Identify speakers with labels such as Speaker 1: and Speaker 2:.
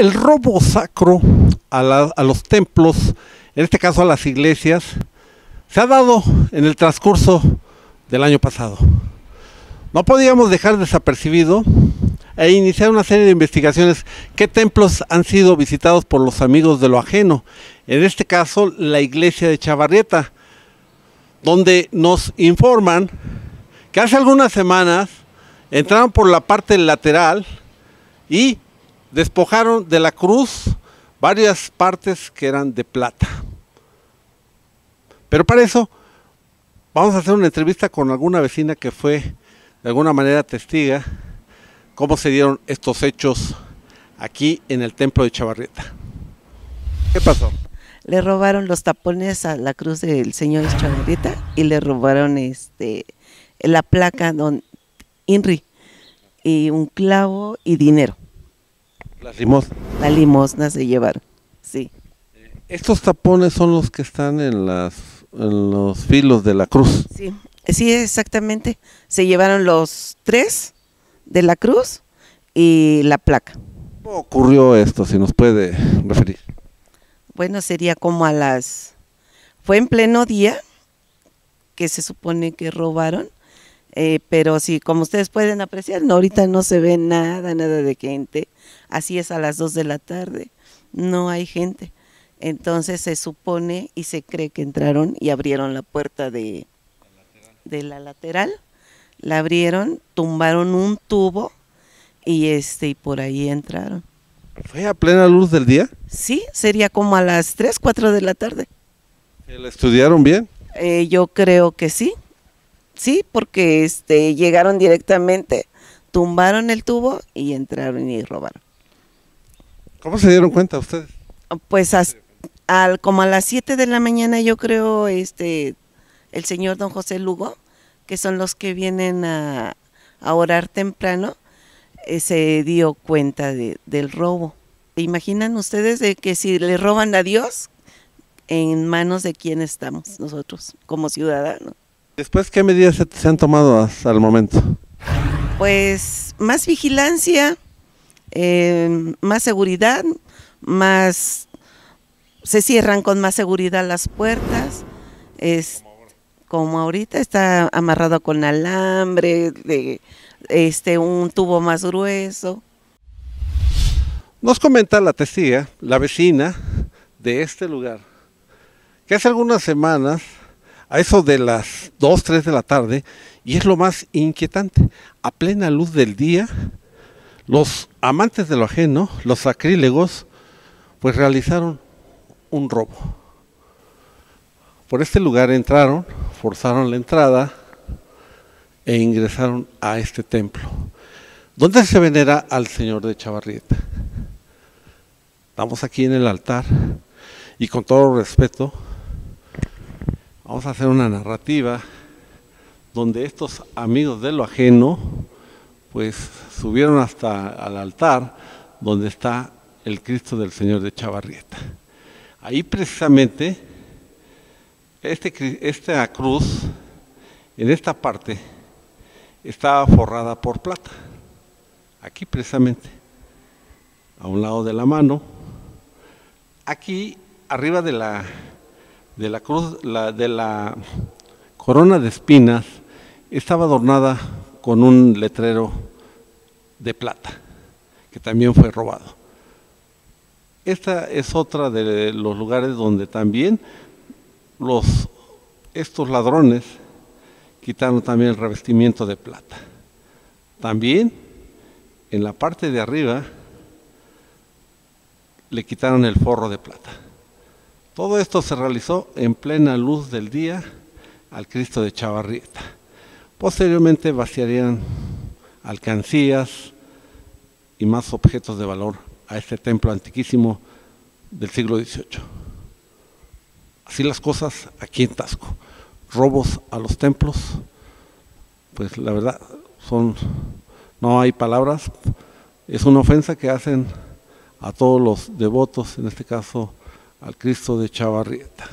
Speaker 1: el robo sacro a, los templos, en este caso a las iglesias, se ha dado en el transcurso del año pasado. No podíamos dejar desapercibido e iniciar una serie de investigaciones qué templos han sido visitados por los amigos de lo ajeno. En este caso, la iglesia de Chavarrieta, donde nos informan que hace algunas semanas entraron por la parte lateral y despojaron de la cruz varias partes que eran de plata. Pero para eso vamos a hacer una entrevista con alguna vecina que fue de alguna manera testiga cómo se dieron estos hechos aquí en el templo de Chavarrieta. ¿Qué pasó?
Speaker 2: Le robaron los tapones a la cruz del señor Chavarrieta y le robaron este la placa don INRI y un clavo y dinero.
Speaker 1: Las limosnas.
Speaker 2: La limosna se llevaron. Sí.
Speaker 1: Estos tapones son los que están en, las, en los filos de la cruz.
Speaker 2: Sí, sí, exactamente. Se llevaron los tres de la cruz y la placa.
Speaker 1: ¿Cómo ocurrió esto? Si nos puede referir.
Speaker 2: Bueno, sería como a las... Fue en pleno día que se supone que robaron, eh, pero sí, como ustedes pueden apreciar, no, ahorita no se ve nada, nada de gente. Así es a las 2 de la tarde, no hay gente. Entonces se supone y se cree que entraron y abrieron la puerta de, de la lateral, la abrieron, tumbaron un tubo y este y por ahí entraron.
Speaker 1: ¿Fue a plena luz del día?
Speaker 2: Sí, sería como a las 3, 4 de la tarde.
Speaker 1: ¿La estudiaron bien?
Speaker 2: Eh, yo creo que sí. Sí, porque este llegaron directamente, tumbaron el tubo y entraron y robaron.
Speaker 1: ¿Cómo se dieron cuenta ustedes?
Speaker 2: Pues as- al, como a las 7 de la mañana yo creo este el señor don José Lugo, que son los que vienen a, a orar temprano, eh, se dio cuenta de- del robo. ¿Se imaginan ustedes de que si le roban a Dios, en manos de quién estamos nosotros como ciudadanos?
Speaker 1: Después, ¿qué medidas se, se han tomado hasta el momento?
Speaker 2: Pues más vigilancia, eh, más seguridad, más se cierran con más seguridad las puertas. Es como ahorita está amarrado con alambre, de este un tubo más grueso.
Speaker 1: Nos comenta la testiga, la vecina de este lugar, que hace algunas semanas, a eso de las 2, 3 de la tarde, y es lo más inquietante, a plena luz del día, los amantes de lo ajeno, los sacrílegos, pues realizaron un robo. Por este lugar entraron, forzaron la entrada e ingresaron a este templo, donde se venera al Señor de Chavarrieta. Estamos aquí en el altar y con todo respeto vamos a hacer una narrativa donde estos amigos de lo ajeno pues subieron hasta al altar donde está el Cristo del Señor de Chavarrieta. Ahí precisamente este, esta cruz en esta parte estaba forrada por plata. Aquí precisamente a un lado de la mano. Aquí, arriba de la, de la cruz, la, de la corona de espinas, estaba adornada con un letrero de plata, que también fue robado. Esta es otra de los lugares donde también estos ladrones quitaron también el revestimiento de plata. También en la parte de arriba le quitaron el forro de plata. Todo esto se realizó en plena luz del día al Cristo de Chavarrieta. Posteriormente vaciarían alcancías y más objetos de valor a este templo antiquísimo del siglo XVIII. Así las cosas aquí en Tasco. Robos a los templos, pues la verdad son, no hay palabras, es una ofensa que hacen a todos los devotos, en este caso al Cristo de Chavarrieta.